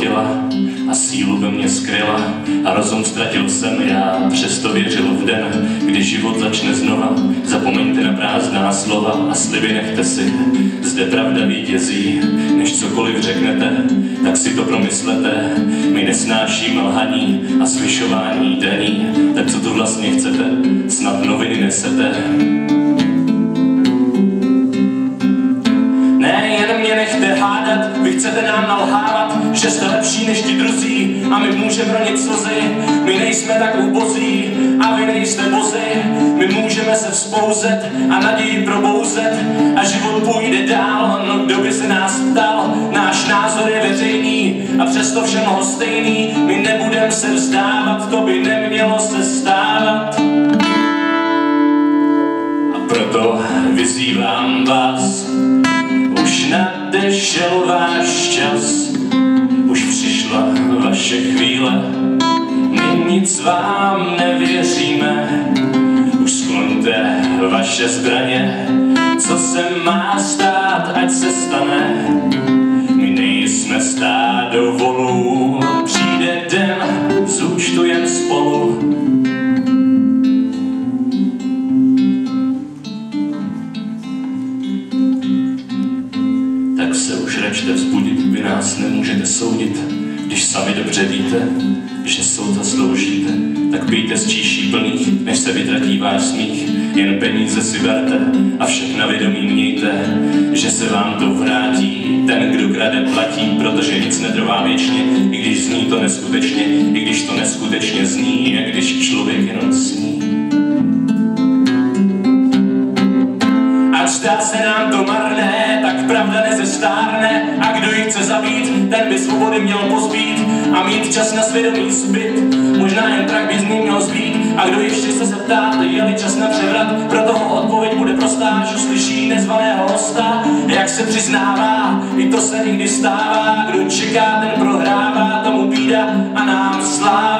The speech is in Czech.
Pohltila a sílu ve mně skryla a rozum ztratil jsem, já přesto věřil v den, kdy život začne znova. Zapomeňte na prázdná slova a sliby nechte si, zde pravda vítězí, než cokoliv řeknete, tak si to promyslete. My nesnášíme lhaní a slyšování denní, tak co tu vlastně chcete, snad noviny nesete. Vy chcete nám nalhávat, že jste lepší než ti druzí a my můžeme ronit slzy. My nejsme tak ubozí a vy nejste bozy. My můžeme se vzpouzet a naději probouzet a život půjde dál. No kdo by se nás ptal, náš názor je veřejný a přesto všem ho stejný. My nebudem se vzdávat, to by nemělo se stávat. A proto vyzývám vás, už nadešel váš čas, už přišla vaše chvíle, my nic vám nevěříme, už skloňte vaše zbraně, co se má stát, ať se stane. My nejsme stádo volů, přijde den, zúčtujem spolu. Račte vzbudit, vy nás nemůžete soudit, když sami dobře víte, že soud zasloužíte, tak pijte z číší plných, než se vytratí váš smích, jen peníze si berte a všechna vědomí mějte, že se vám to vrátí, ten, kdo krade, platí, protože nic netrvá věčně, i když zní to neskutečně, i když to neskutečně zní, jak když člověk jenom sní. A zdá se nám to marné, tak pravda nezestárne. A kdo ji chce zabít, ten by svobody měl pozbít a mít čas na svědomí zbyt. Možná jen tak by z ní měl zbýt. A kdo ještě se zeptá, je-li čas na převrat, pro toho odpověď bude prostá, že slyší nezvaného hosta, jak se přiznává, i to se někdy stává, kdo čeká, ten prohrává, tomu bída a nám sláva.